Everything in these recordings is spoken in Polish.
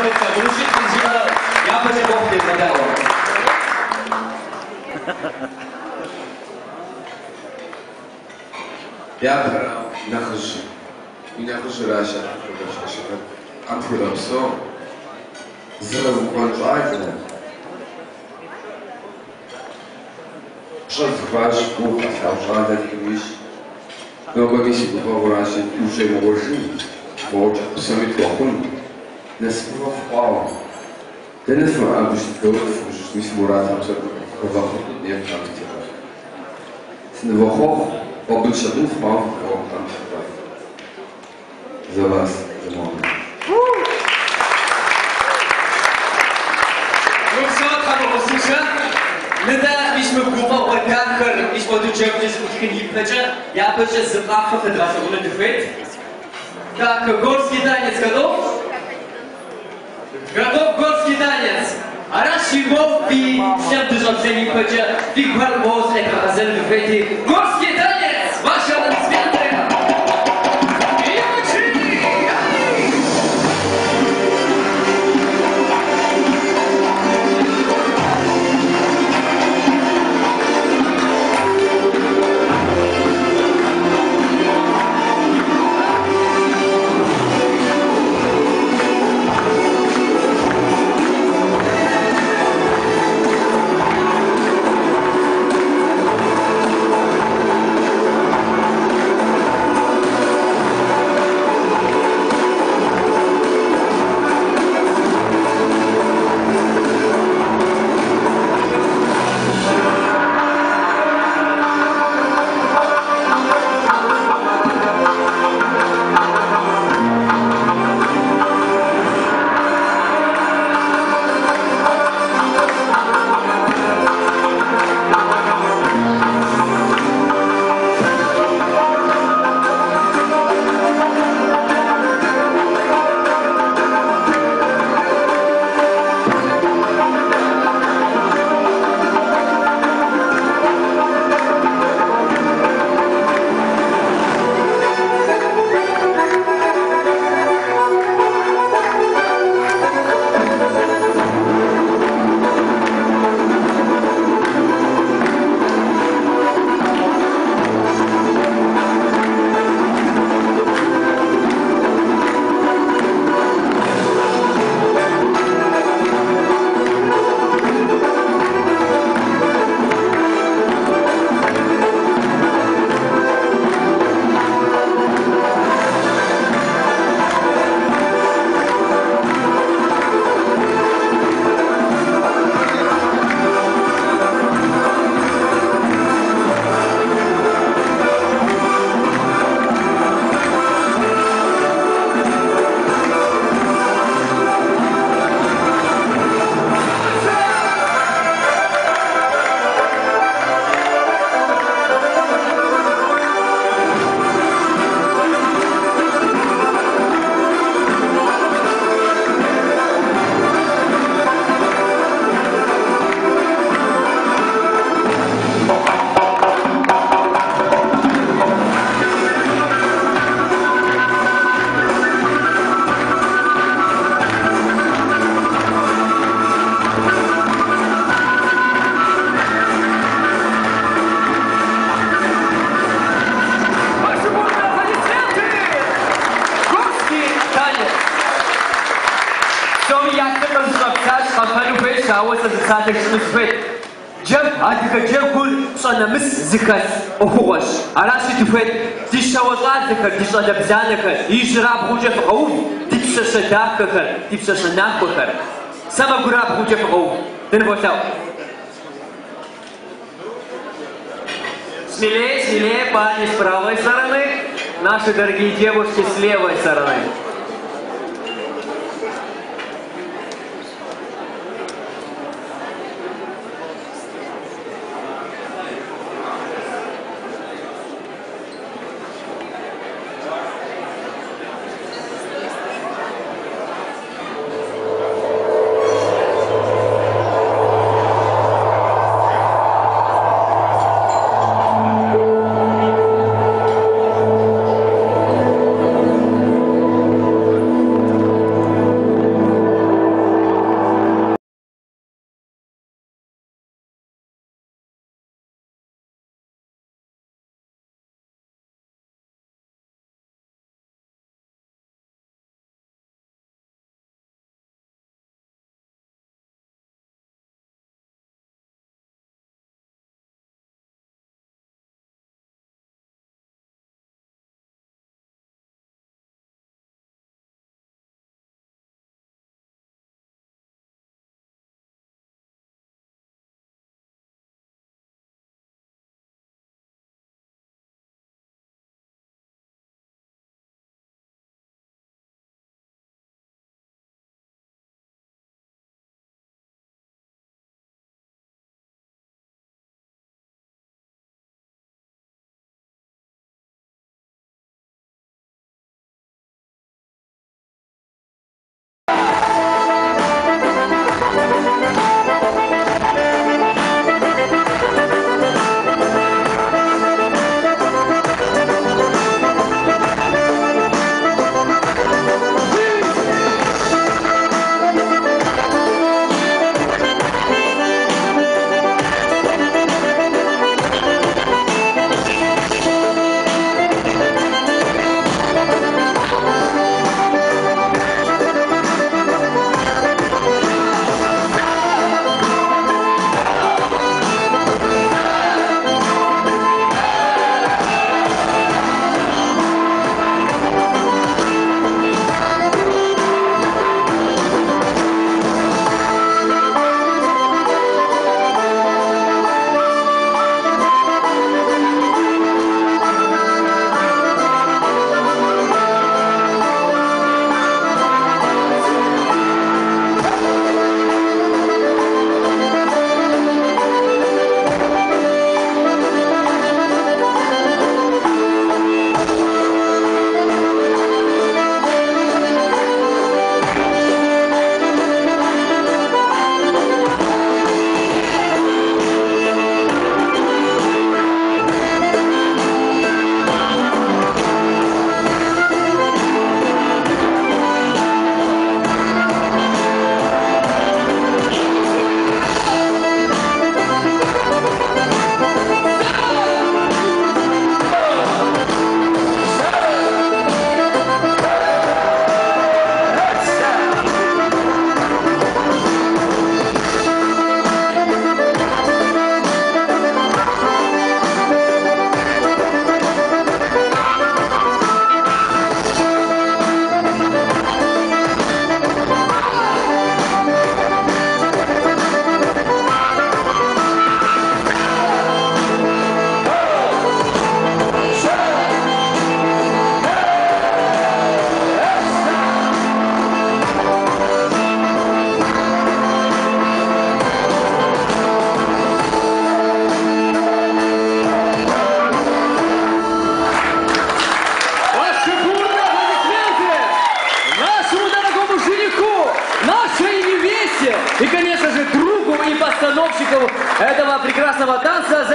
Ja Czarnuszy i zimno Jabłek Bochny zadało. Ja nachorzy. I nachorzy Rasia. Antyrapso. Znowu kończę iPhone. Przez wasz kurwa, skarżanek jakiś. No, bo mi się kurwa w razie już jego łożyli. Bo sami to chuj Не спро впав. Те не сме абиш дълъг, защото ми си мората, абсолютно. Върху не е практика. С невохох, обичаду впав, кого там ще прави. За вас, за момент. Ну все, там послушай. Не да мишме група орканкър, мишме до джебни с утхани плеча. Я пъче за паха федерация, воля дефет. Так, горский танец готов? Готов год свиданец. Арашигов и всем душам всеми хочет. Фиг варбоз, это Азель Дуфети. Год свиданец! Ваш ካወፅ ዝካተግ ስፍት ጀም አድገ ጀጉል ጸነ ምስ ዝከት እኹወሽ ኣራሲ ድፈት ዲሸወፃ ዝከር ዲጸደ ብዛነከር ይሽራ ብኹጀ ፍቐውም ዲብሰሰዳከከር ዲብሰሰናኮከር ሰበ ጉራ ብኹጀ ፍቐውም ድንቦታው Смелее, смелее, парни с правой стороны, наши дорогие девушки с левой стороны.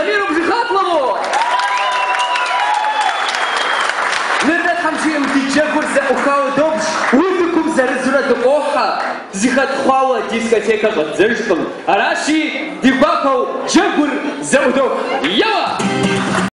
خليهم في خاطرهم نرد خمشي امتي جاكور زا اخاو دوبش ويدكم زا رزولا دقوحا زي خد خواوا ديسكاتيكا غزرشكم راشي ديباكو جاكور زا ودوح يلا!